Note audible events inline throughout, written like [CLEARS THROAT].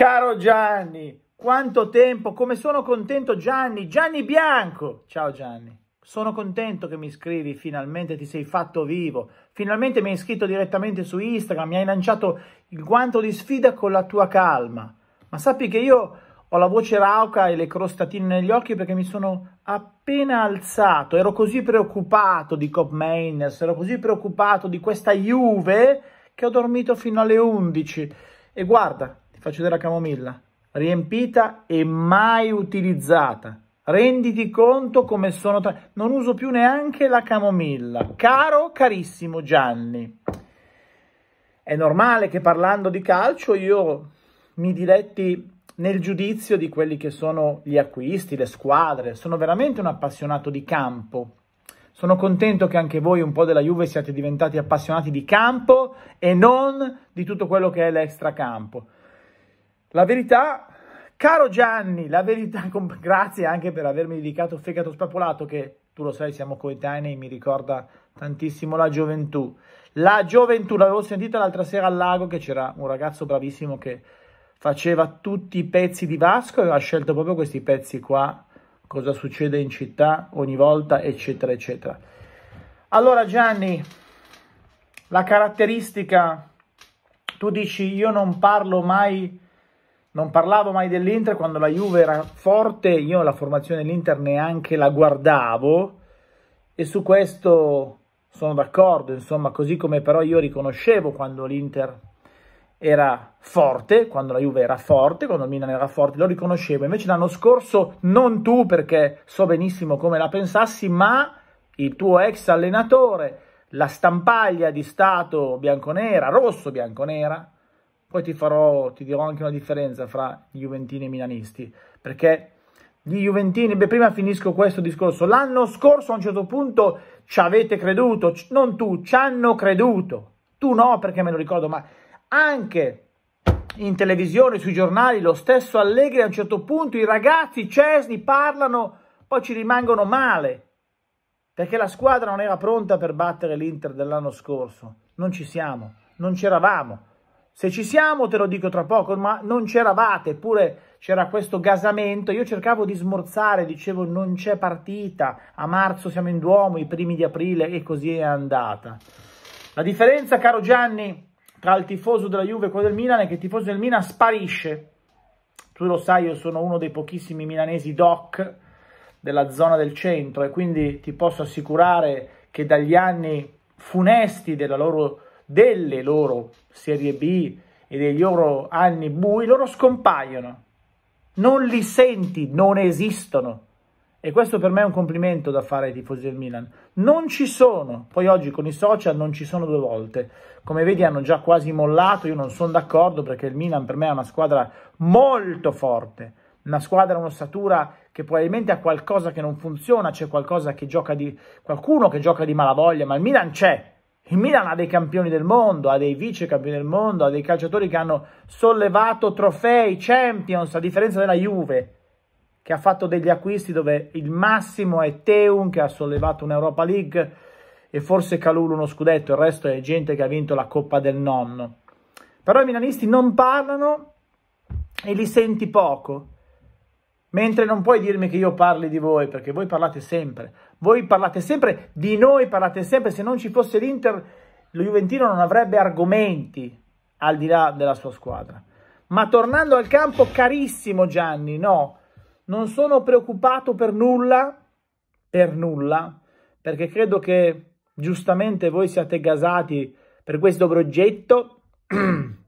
Caro Gianni, quanto tempo, come sono contento Gianni, Gianni Bianco. Ciao Gianni, sono contento che mi scrivi, finalmente ti sei fatto vivo, finalmente mi hai iscritto direttamente su Instagram, mi hai lanciato il guanto di sfida con la tua calma. Ma sappi che io ho la voce rauca e le crostatine negli occhi perché mi sono appena alzato, ero così preoccupato di Cop Mainers, ero così preoccupato di questa Juve che ho dormito fino alle 11. E guarda, faccio vedere la camomilla, riempita e mai utilizzata. Renditi conto come sono... Tra... Non uso più neanche la camomilla. Caro, carissimo Gianni, è normale che parlando di calcio io mi diretti nel giudizio di quelli che sono gli acquisti, le squadre. Sono veramente un appassionato di campo. Sono contento che anche voi un po' della Juve siate diventati appassionati di campo e non di tutto quello che è l'extracampo. La verità, caro Gianni, la verità, [LAUGHS] grazie anche per avermi dedicato Fegato Spapolato, che tu lo sai, siamo coetanei, mi ricorda tantissimo la gioventù. La gioventù, l'avevo sentita l'altra sera al lago che c'era un ragazzo bravissimo che faceva tutti i pezzi di Vasco e aveva scelto proprio questi pezzi qua, cosa succede in città ogni volta, eccetera, eccetera. Allora Gianni, la caratteristica, tu dici io non parlo mai non parlavo mai dell'Inter quando la Juve era forte, io la formazione dell'Inter neanche la guardavo e su questo sono d'accordo, insomma, così come però io riconoscevo quando l'Inter era forte, quando la Juve era forte, quando il Milan era forte, lo riconoscevo. Invece l'anno scorso non tu perché so benissimo come la pensassi, ma il tuo ex allenatore, la stampaglia di stato bianconera, rosso bianconera, poi ti farò, ti dirò anche una differenza fra Juventini e Milanisti, perché gli Juventini, beh, prima finisco questo discorso, l'anno scorso a un certo punto ci avete creduto, non tu, ci hanno creduto, tu no perché me lo ricordo, ma anche in televisione, sui giornali, lo stesso Allegri a un certo punto, i ragazzi Cesni parlano, poi ci rimangono male, perché la squadra non era pronta per battere l'Inter dell'anno scorso, non ci siamo, non c'eravamo. Se ci siamo, te lo dico tra poco, ma non c'eravate, eppure c'era questo gasamento. Io cercavo di smorzare, dicevo non c'è partita, a marzo siamo in Duomo, i primi di aprile e così è andata. La differenza, caro Gianni, tra il tifoso della Juve e quello del Milan è che il tifoso del Milan sparisce. Tu lo sai, io sono uno dei pochissimi milanesi doc della zona del centro e quindi ti posso assicurare che dagli anni funesti della loro delle loro Serie B e dei loro anni bui, loro scompaiono. Non li senti, non esistono. E questo per me è un complimento da fare ai tifosi del Milan. Non ci sono. Poi oggi con i social non ci sono due volte. Come vedi hanno già quasi mollato, io non sono d'accordo perché il Milan per me è una squadra molto forte. Una squadra, un'ossatura che probabilmente ha qualcosa che non funziona, c'è qualcosa che gioca di qualcuno che gioca di malavoglia, ma il Milan c'è il Milan ha dei campioni del mondo, ha dei vice campioni del mondo, ha dei calciatori che hanno sollevato trofei, champions, a differenza della Juve, che ha fatto degli acquisti dove il massimo è Teun, che ha sollevato un'Europa League, e forse Calulu uno scudetto, il resto è gente che ha vinto la Coppa del Nonno. Però i milanisti non parlano e li senti poco. Mentre non puoi dirmi che io parli di voi, perché voi parlate sempre. Voi parlate sempre di noi, parlate sempre. Se non ci fosse l'Inter, lo Juventino non avrebbe argomenti al di là della sua squadra. Ma tornando al campo, carissimo Gianni, no, non sono preoccupato per nulla, per nulla, perché credo che giustamente voi siate gasati per questo progetto. [CLEARS THROAT]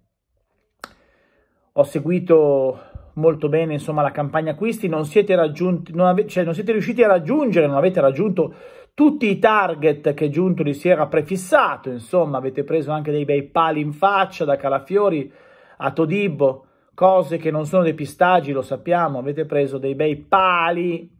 Ho seguito molto bene insomma, la campagna acquisti, non siete, raggiunti, non, ave, cioè, non siete riusciti a raggiungere, non avete raggiunto tutti i target che Giuntoli si era prefissato, insomma avete preso anche dei bei pali in faccia da Calafiori a Todibbo, cose che non sono dei pistaggi, lo sappiamo, avete preso dei bei pali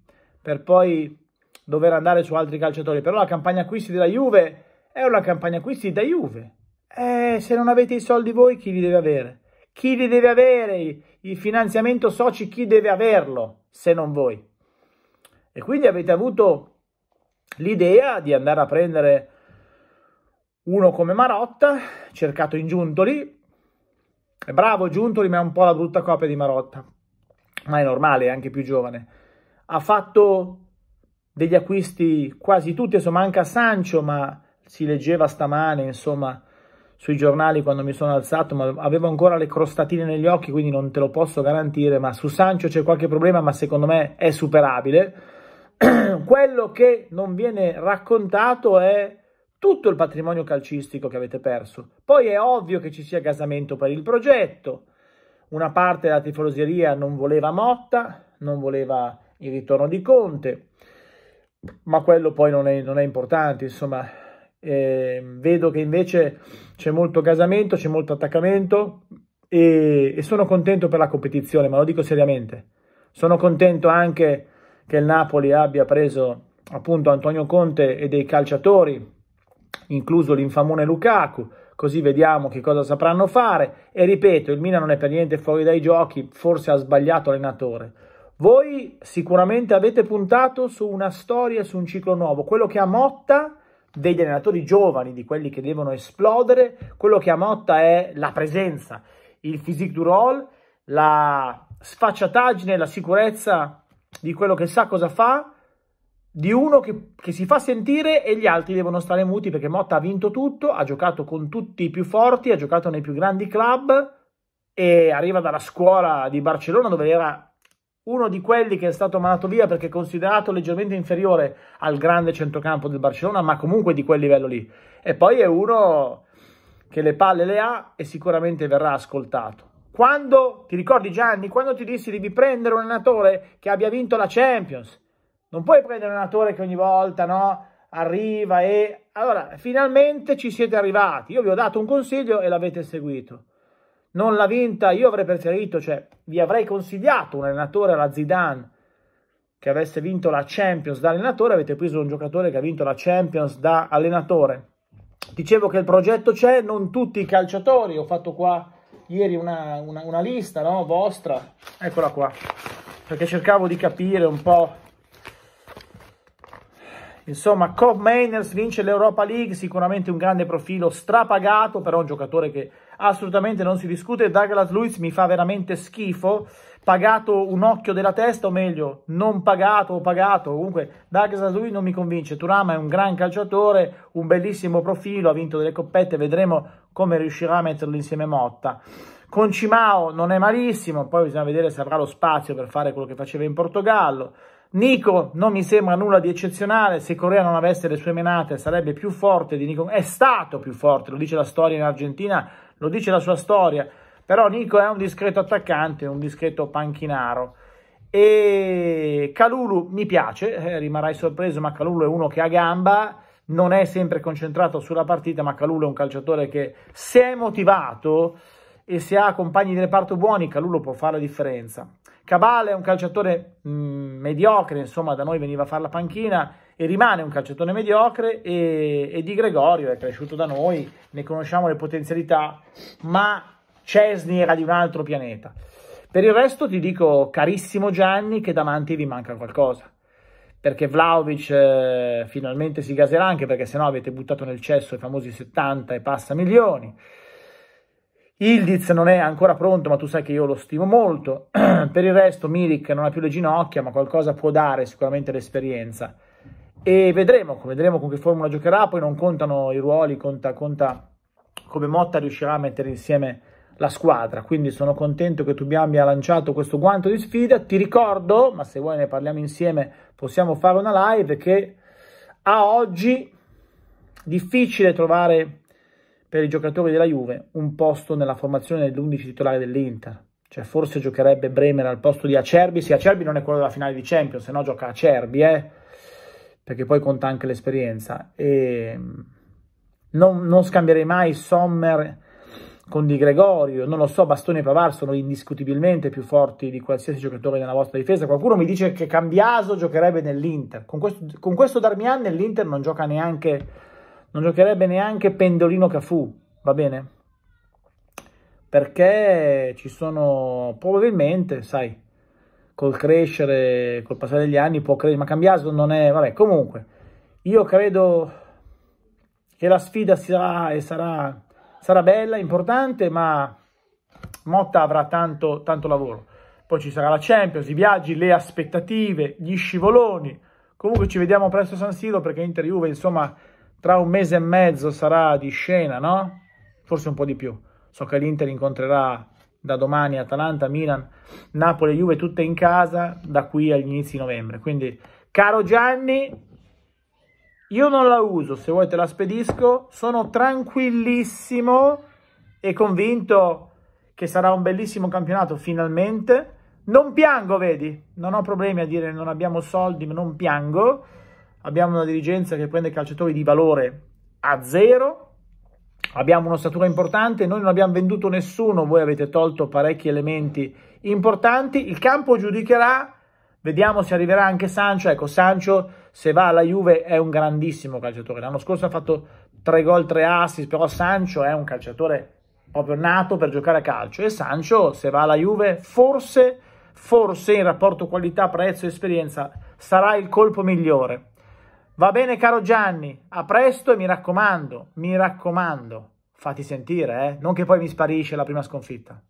per poi dover andare su altri calciatori, però la campagna acquisti della Juve è una campagna acquisti da Juve, eh, se non avete i soldi voi chi li deve avere? Chi li deve avere? Il finanziamento soci, chi deve averlo se non voi? E quindi avete avuto l'idea di andare a prendere uno come Marotta, cercato in Giuntoli, È bravo Giuntoli, ma è un po' la brutta copia di Marotta. Ma è normale, è anche più giovane. Ha fatto degli acquisti quasi tutti, insomma manca Sancho, ma si leggeva stamane, insomma, sui giornali quando mi sono alzato, ma avevo ancora le crostatine negli occhi, quindi non te lo posso garantire, ma su Sancho c'è qualche problema, ma secondo me è superabile. [CLEARS THROAT] Quello che non viene raccontato è tutto il patrimonio calcistico che avete perso. Poi è ovvio che ci sia gasamento per il progetto. Una parte della tifoseria non voleva Motta, non voleva il ritorno di Conte, ma quello poi non è, non è importante. Insomma, eh, vedo che invece c'è molto gasamento, c'è molto attaccamento e, e sono contento per la competizione, ma lo dico seriamente. Sono contento anche che il Napoli abbia preso appunto Antonio Conte e dei calciatori incluso l'infamone Lukaku, così vediamo che cosa sapranno fare. E ripeto, il Milan non è per niente fuori dai giochi, forse ha sbagliato allenatore. Voi sicuramente avete puntato su una storia, su un ciclo nuovo, quello che a Motta degli allenatori giovani, di quelli che devono esplodere, quello che a Motta è la presenza, il physique du role, la sfacciataggine, la sicurezza di quello che sa cosa fa di uno che, che, si fa sentire e gli altri devono stare muti perché Motta ha vinto tutto, ha giocato con tutti i più forti, ha giocato nei più grandi club e arriva dalla scuola di Barcellona dove era uno di quelli che è stato mandato via perché considerato leggermente inferiore al grande centrocampo del Barcellona, ma comunque di quel livello lì. E poi è uno che le palle le ha e sicuramente verrà ascoltato. Quando, ti ricordi Gianni, quando ti dissi devi prendere un allenatore che abbia vinto la Champions, non puoi prendere un allenatore che ogni volta no, arriva e... Allora, finalmente ci siete arrivati. Io vi ho dato un consiglio e l'avete seguito. Non l'ha vinta, io avrei preferito, cioè vi avrei consigliato un allenatore alla Zidane che avesse vinto la Champions da allenatore, avete preso un giocatore che ha vinto la Champions da allenatore. Dicevo che il progetto c'è, non tutti i calciatori, ho fatto qua ieri una, una, una lista no, vostra, eccola qua, perché cercavo di capire un po' Insomma, Cobb Mainers vince l'Europa League, sicuramente un grande profilo strapagato, però un giocatore che assolutamente non si discute. Douglas Lewis mi fa veramente schifo, pagato un occhio della testa, o meglio, non pagato o pagato. Comunque, Douglas Lewis non mi convince. Turama è un gran calciatore, un bellissimo profilo, ha vinto delle coppette, vedremo come riuscirà a metterlo insieme Motta. Con Cimao non è malissimo, poi bisogna vedere se avrà lo spazio per fare quello che faceva in Portogallo. Nico non mi sembra nulla di eccezionale, se Corea non avesse le sue menate sarebbe più forte di Nico, è stato più forte, lo dice la storia in Argentina, lo dice la sua storia, però Nico è un discreto attaccante, un discreto panchinaro. E Calulu mi piace, eh, rimarrai sorpreso, ma Calulu è uno che ha gamba, non è sempre concentrato sulla partita, ma Calulu è un calciatore che se è motivato e se ha compagni di reparto buoni, Calulu può fare la differenza. Cabale è un calciatore mh, mm, mediocre, insomma da noi veniva a fare la panchina e rimane un calciatore mediocre e, e, Di Gregorio è cresciuto da noi, ne conosciamo le potenzialità, ma Cesni era di un altro pianeta. Per il resto ti dico, carissimo Gianni, che davanti vi manca qualcosa. Perché Vlaovic eh, finalmente si gaserà, anche perché sennò avete buttato nel cesso i famosi 70 e passa milioni. Ildiz non è ancora pronto, ma tu sai che io lo stimo molto. [CLEARS THROAT] per il resto, Milik non ha più le ginocchia, ma qualcosa può dare sicuramente l'esperienza. E vedremo, vedremo con che formula giocherà. Poi non contano i ruoli, conta, conta come Motta riuscirà a mettere insieme la squadra. Quindi sono contento che tu abbia lanciato questo guanto di sfida. Ti ricordo, ma se vuoi ne parliamo insieme, possiamo fare una live che a oggi difficile trovare per i giocatori della Juve un posto nella formazione dell'11 titolare dell'Inter. Cioè forse giocherebbe Bremer al posto di Acerbi, sì Acerbi non è quello della finale di Champions, se no gioca Acerbi, eh? Perché poi conta anche l'esperienza. E non, non scambierei mai Sommer con Di Gregorio, non lo so, Bastoni e Pavar sono indiscutibilmente più forti di qualsiasi giocatore nella vostra difesa. Qualcuno mi dice che Cambiaso giocherebbe nell'Inter. Con questo, con questo Darmian nell'Inter non gioca neanche non giocherebbe neanche Pendolino Cafù, va bene? Perché ci sono, probabilmente, sai, col crescere, col passare degli anni può crescere, ma Cambiaso non è, vabbè, comunque, io credo che la sfida sarà, e sarà, sarà bella, importante, ma Motta avrà tanto, tanto lavoro. Poi ci sarà la Champions, i viaggi, le aspettative, gli scivoloni. Comunque ci vediamo presto a San Siro perché Inter Juve, insomma, tra un mese e mezzo sarà di scena, no? Forse un po' di più. So che l'Inter incontrerà da domani Atalanta, Milan, Napoli Juve tutte in casa da qui agli inizi di novembre. Quindi, caro Gianni, io non la uso, se vuoi te la spedisco, sono tranquillissimo e convinto che sarà un bellissimo campionato finalmente. Non piango, vedi, non ho problemi a dire non abbiamo soldi, ma non piango. Abbiamo una dirigenza che prende calciatori di valore a zero, abbiamo un'ossatura importante, noi non abbiamo venduto nessuno, voi avete tolto parecchi elementi importanti, il campo giudicherà, vediamo se arriverà anche Sancho, ecco Sancho se va alla Juve è un grandissimo calciatore, l'anno scorso ha fatto 3 gol, 3 assist, però Sancho è un calciatore proprio nato per giocare a calcio. E Sancho se va alla Juve forse, forse in rapporto qualità, prezzo e esperienza sarà il colpo migliore. Va bene caro Gianni, a presto e mi raccomando, mi raccomando, fatti sentire, eh? non che poi mi sparisce la prima sconfitta.